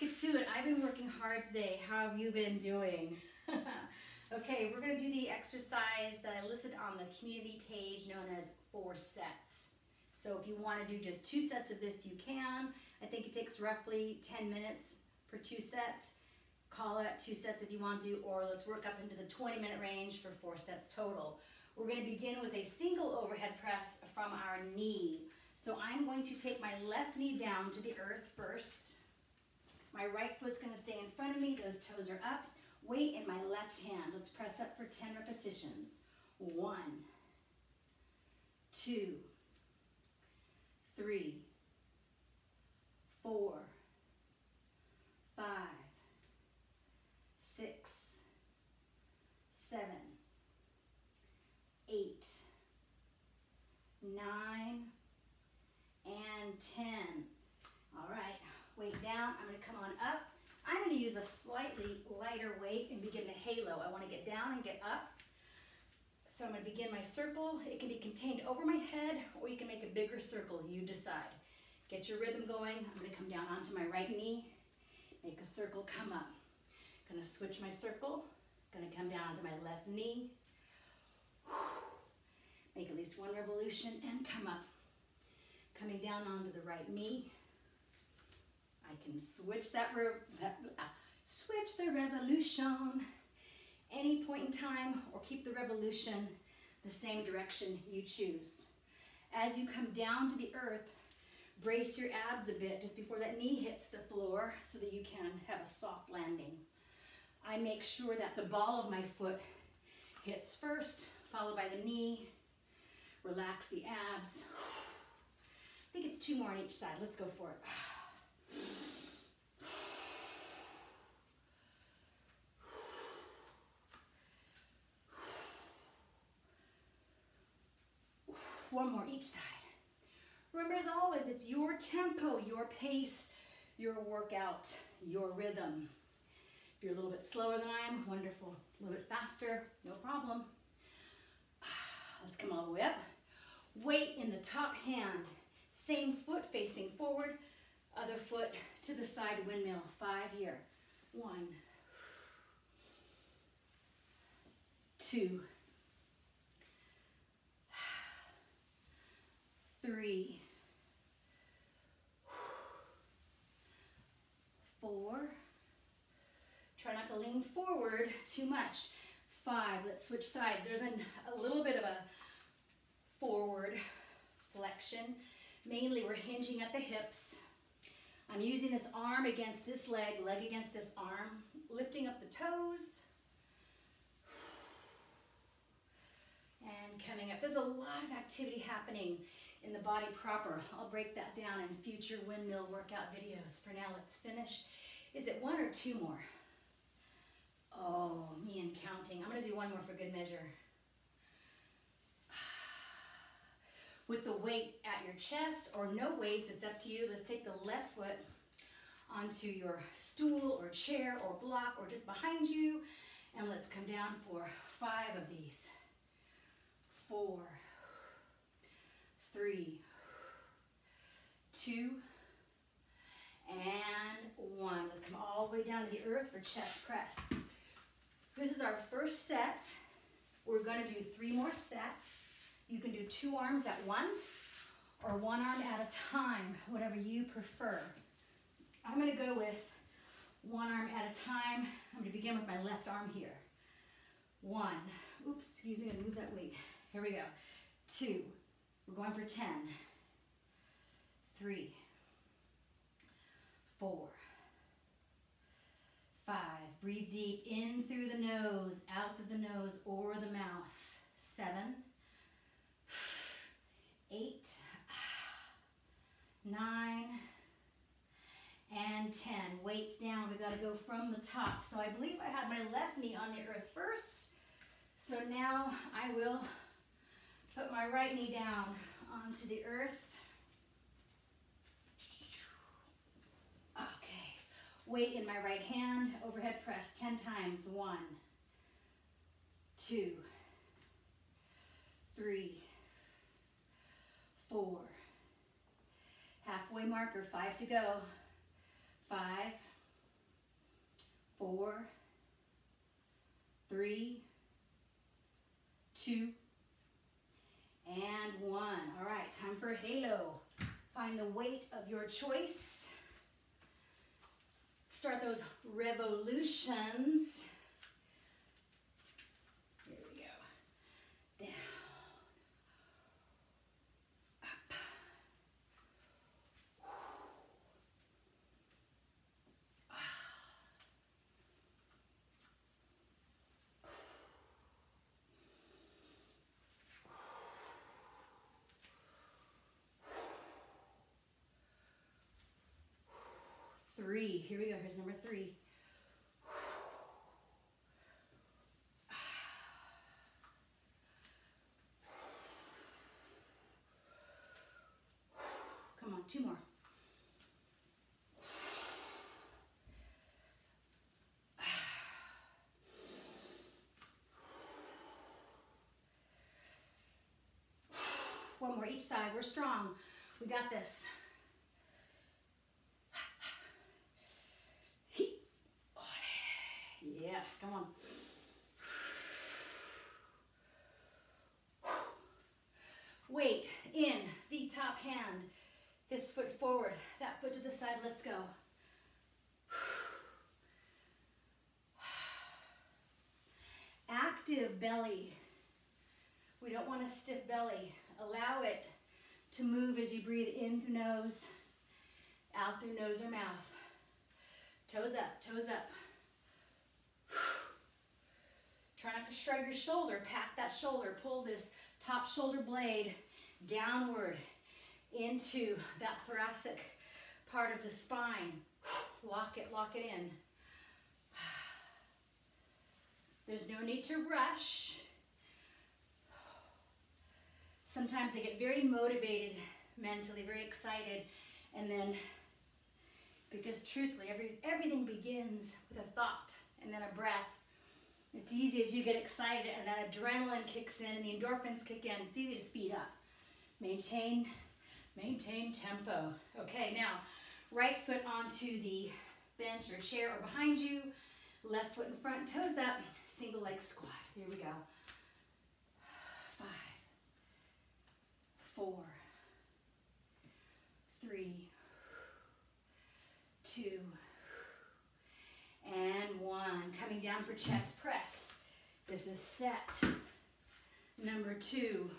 get to it. I've been working hard today. How have you been doing? okay, we're going to do the exercise that I listed on the community page known as four sets. So if you want to do just two sets of this, you can. I think it takes roughly 10 minutes for two sets. Call it two sets if you want to, or let's work up into the 20 minute range for four sets total. We're going to begin with a single overhead press from our knee. So I'm going to take my left knee down to the earth first. My right foot's gonna stay in front of me, those toes are up. Weight in my left hand. Let's press up for 10 repetitions. One, two, three, four, five, six, seven, eight, nine, and 10. All right, weight down. I'm gonna come on up. I'm gonna use a slightly lighter weight and begin the halo. I wanna get down and get up. So I'm gonna begin my circle. It can be contained over my head or you can make a bigger circle, you decide. Get your rhythm going. I'm gonna come down onto my right knee, make a circle, come up. Gonna switch my circle, gonna come down onto my left knee, make at least one revolution and come up. Coming down onto the right knee, I can switch that, uh, switch the revolution any point in time or keep the revolution the same direction you choose. As you come down to the earth, brace your abs a bit just before that knee hits the floor so that you can have a soft landing. I make sure that the ball of my foot hits first, followed by the knee. Relax the abs. I think it's two more on each side. Let's go for it. One more each side. Remember, as always, it's your tempo, your pace, your workout, your rhythm. If you're a little bit slower than I am, wonderful. A little bit faster, no problem. Let's come all the way up. Weight in the top hand. Same foot facing forward, other foot to the side windmill. Five here. One, two, three, four. Try not to lean forward too much. Five, let's switch sides. There's an, a little bit of a forward flexion. Mainly we're hinging at the hips. I'm using this arm against this leg, leg against this arm, lifting up the toes. And coming up. There's a lot of activity happening in the body proper. I'll break that down in future windmill workout videos. For now, let's finish. Is it one or two more? Oh, me and counting. I'm gonna do one more for good measure. With the weight your chest or no weights, it's up to you. Let's take the left foot onto your stool or chair or block or just behind you. And let's come down for five of these. Four, three, two, and one. Let's come all the way down to the earth for chest press. This is our first set. We're gonna do three more sets. You can do two arms at once or one arm at a time, whatever you prefer. I'm gonna go with one arm at a time. I'm gonna begin with my left arm here. One, oops, excuse me, move that weight. Here we go. Two, we're going for 10. Three, four, five. Breathe deep in through the nose, out through the nose or the mouth. Seven, eight, nine, and 10. Weights down, we gotta go from the top. So I believe I had my left knee on the earth first. So now I will put my right knee down onto the earth. Okay, weight in my right hand, overhead press 10 times. One, two, three, four, halfway marker, five to go. Five, four, three, two, and one. All right, time for halo. Find the weight of your choice. Start those revolutions. Here we go. Down. Up. Three. Here we go. Here's number three. Come on, two more. One more each side. We're strong. We got this. Yeah, come on. Weight in the top hand. This foot forward, that foot to the side. Let's go. Active belly. We don't want a stiff belly. Allow it to move as you breathe in through nose, out through nose or mouth. Toes up, toes up. Try not to shrug your shoulder. Pack that shoulder. Pull this top shoulder blade downward into that thoracic part of the spine. Lock it, lock it in. There's no need to rush. Sometimes I get very motivated mentally, very excited, and then because truthfully, every, everything begins with a thought and then a breath. It's easy as you get excited and that adrenaline kicks in and the endorphins kick in. It's easy to speed up. Maintain, maintain tempo. Okay, now right foot onto the bench or chair or behind you. Left foot in front, toes up, single leg squat. Here we go. Five, four, three, two, and one. Coming down for chest press. This is set number two.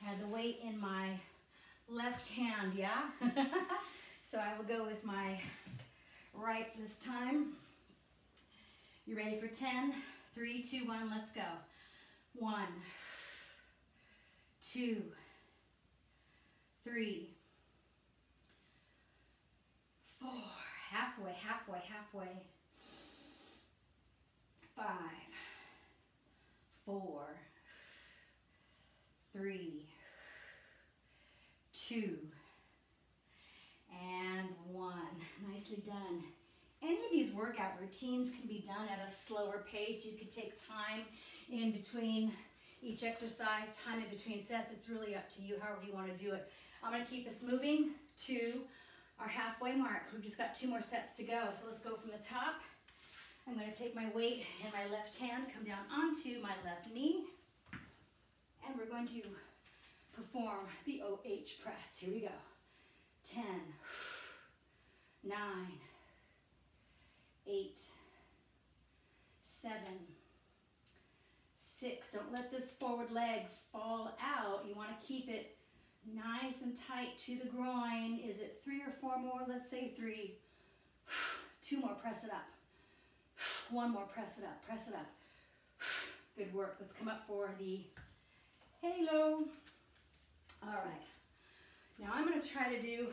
Had the weight in my left hand, yeah? so I will go with my right this time. You ready for 10? Three, two, one, let's go. One, two, three, four, halfway, halfway, halfway. Five, four, three, two, and one. Nicely done. Any of these workout routines can be done at a slower pace. You could take time in between each exercise, time in between sets. It's really up to you, however you want to do it. I'm going to keep us moving to our halfway mark. We've just got two more sets to go. So let's go from the top. I'm going to take my weight in my left hand, come down onto my left knee, and we're going to perform the OH press. Here we go. 10, 9, 8, 7, 6. Don't let this forward leg fall out. You want to keep it nice and tight to the groin. Is it three or four more? Let's say three. Two more, press it up. One more, press it up, press it up. Good work. Let's come up for the halo. All right. Now I'm going to try to do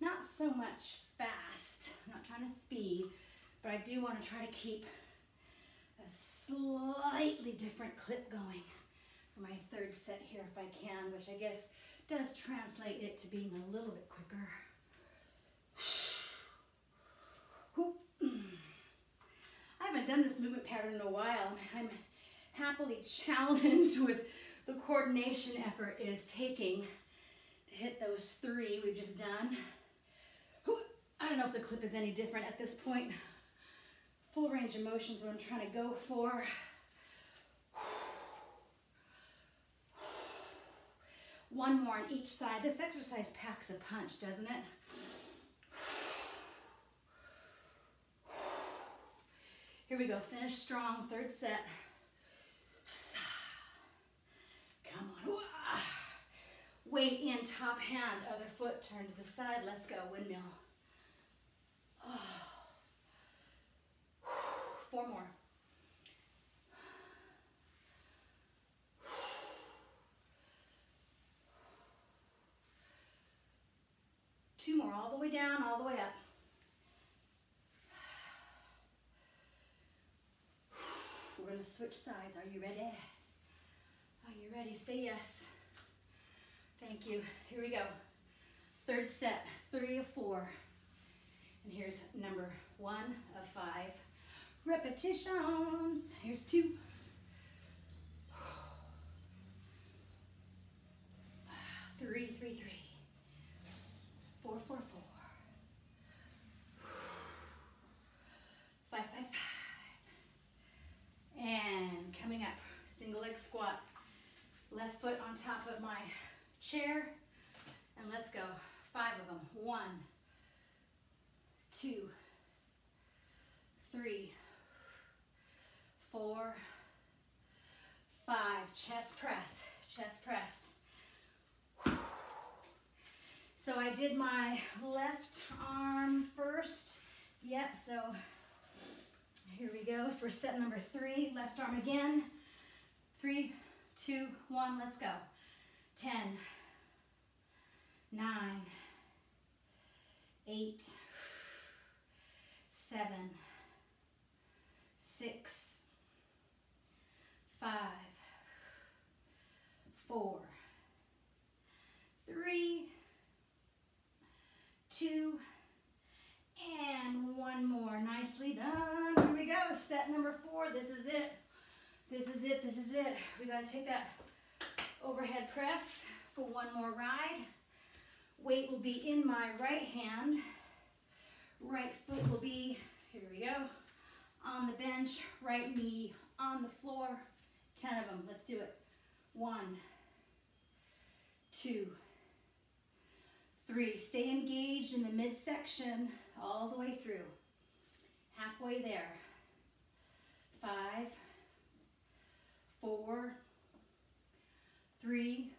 not so much fast. I'm not trying to speed, but I do want to try to keep a slightly different clip going for my third set here if I can, which I guess does translate it to being a little bit quicker. I haven't done this movement pattern in a while. I'm happily challenged with the coordination effort it is taking to hit those three we've just done. I don't know if the clip is any different at this point. full range of motion is what I'm trying to go for. One more on each side. This exercise packs a punch, doesn't it? Here we go. Finish strong. Third set. Come on. Weight in, top hand, other foot, turn to the side. Let's go. Windmill. Oh. Four more. Two more, all the way down, all the way up. We're going to switch sides. Are you ready? Are you ready? Say yes. Thank you. Here we go. Third set, three of four. And here's number one of five repetitions. Here's two. Three, three, three. Four, four, four. Five, five, five. And coming up, single leg squat. Left foot on top of my chair. And let's go. Five of them. One, two, three, four, five. Chest press, chest press. So I did my left arm first. Yep, so here we go for set number three. Left arm again. Three, two, one, let's go. Ten, nine, eight, seven, six, five, four, three, two, and one more. Nicely done. Here we go. Set number four. This is it. This is it. This is it. We got to take that overhead press for one more ride. Weight will be in my right hand. Right foot will be, here we go, on the bench. Right knee on the floor. 10 of them. Let's do it. One, two, three. Stay engaged in the midsection all the way through. Halfway there. Five, four, three,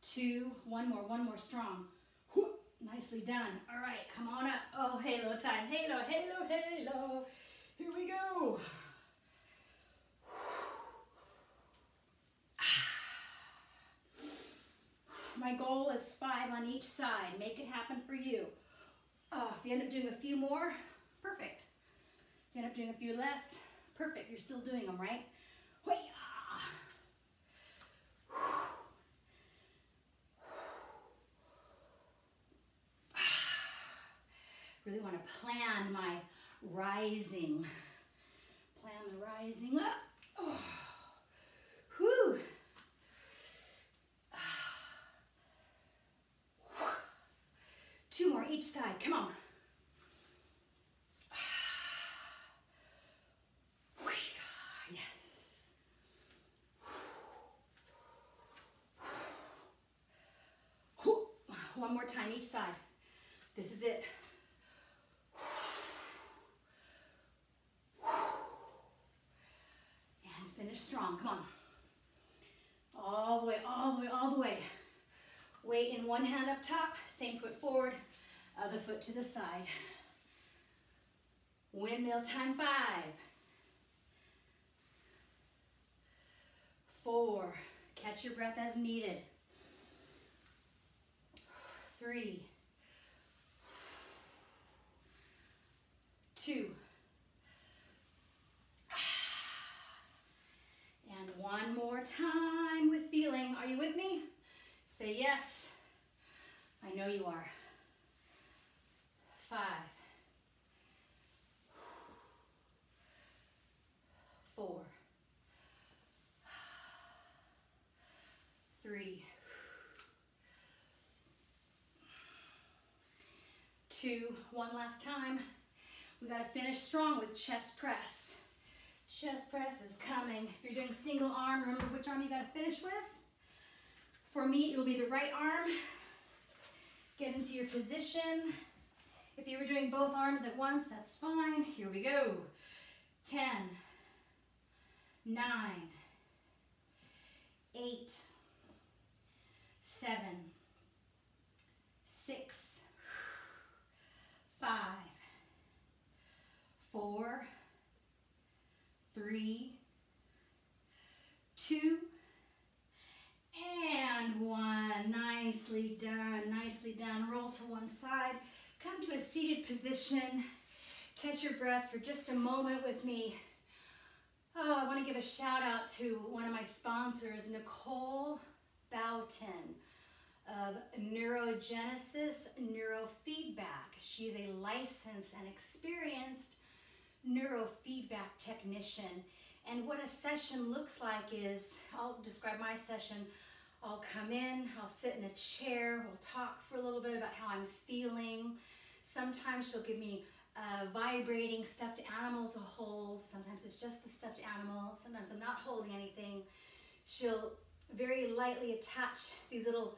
two, one more, one more strong. Whoop, nicely done. All right, come on up. Oh, halo time. Halo, halo, halo. Here we go. My goal is five on each side. Make it happen for you. Oh, if you end up doing a few more, perfect. If you end up doing a few less, perfect. You're still doing them, right? Really want to plan my rising. Plan the rising up. Oh. Whew. Two more each side. Come on. Yes. One more time each side. This is it. And finish strong. Come on. All the way, all the way, all the way. Weight in one hand up top, same foot forward, other foot to the side. Windmill time five. Four. Catch your breath as needed. Three. Two. And one more time with feeling. Are you with me? Say yes. I know you are. Five. Four. Three. Two. One last time. We gotta finish strong with chest press. Chest press is coming. If you're doing single arm, remember which arm you gotta finish with. For me, it'll be the right arm. Get into your position. If you were doing both arms at once, that's fine. Here we go. 10, 9, 8, 7, 6, 5, 4, 3, 2, and 1. Nicely done, nicely done. Roll to one side. Come to a seated position. Catch your breath for just a moment with me. Oh, I want to give a shout out to one of my sponsors, Nicole Boughton of Neurogenesis Neurofeedback. She's a licensed and experienced neurofeedback technician. And what a session looks like is, I'll describe my session. I'll come in, I'll sit in a chair, we'll talk for a little bit about how I'm feeling. Sometimes she'll give me a vibrating stuffed animal to hold. Sometimes it's just the stuffed animal. Sometimes I'm not holding anything. She'll very lightly attach these little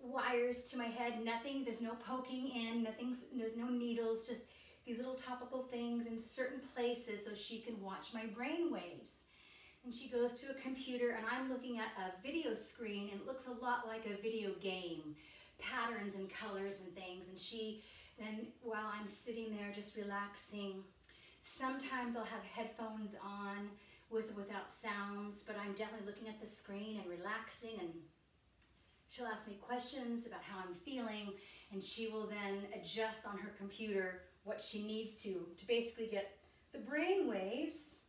wires to my head. Nothing, there's no poking in, nothing's, there's no needles, just these little topical things in certain places so she can watch my brain waves. And she goes to a computer and I'm looking at a video screen and it looks a lot like a video game, patterns and colors and things. And she then, while I'm sitting there just relaxing, sometimes I'll have headphones on with without sounds, but I'm definitely looking at the screen and relaxing and she'll ask me questions about how I'm feeling and she will then adjust on her computer what she needs to to basically get the brain waves.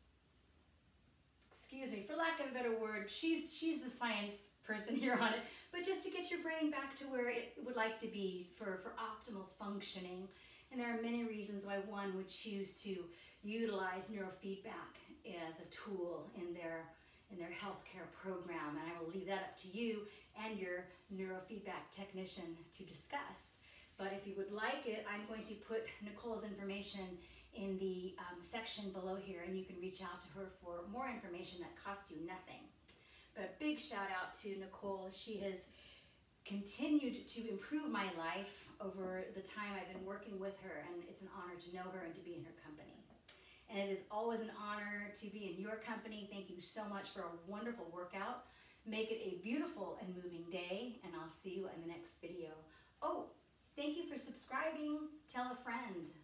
Excuse me for lack of a better word she's she's the science person here on it but just to get your brain back to where it would like to be for for optimal functioning. And there are many reasons why one would choose to utilize neurofeedback as a tool in their in their healthcare program. And I will leave that up to you and your neurofeedback technician to discuss. But if you would like it, I'm going to put Nicole's information in the um, section below here and you can reach out to her for more information that costs you nothing. But a big shout out to Nicole. She has continued to improve my life over the time I've been working with her and it's an honor to know her and to be in her company. And it is always an honor to be in your company. Thank you so much for a wonderful workout. Make it a beautiful and moving day, and I'll see you in the next video. Oh, thank you for subscribing. Tell a friend.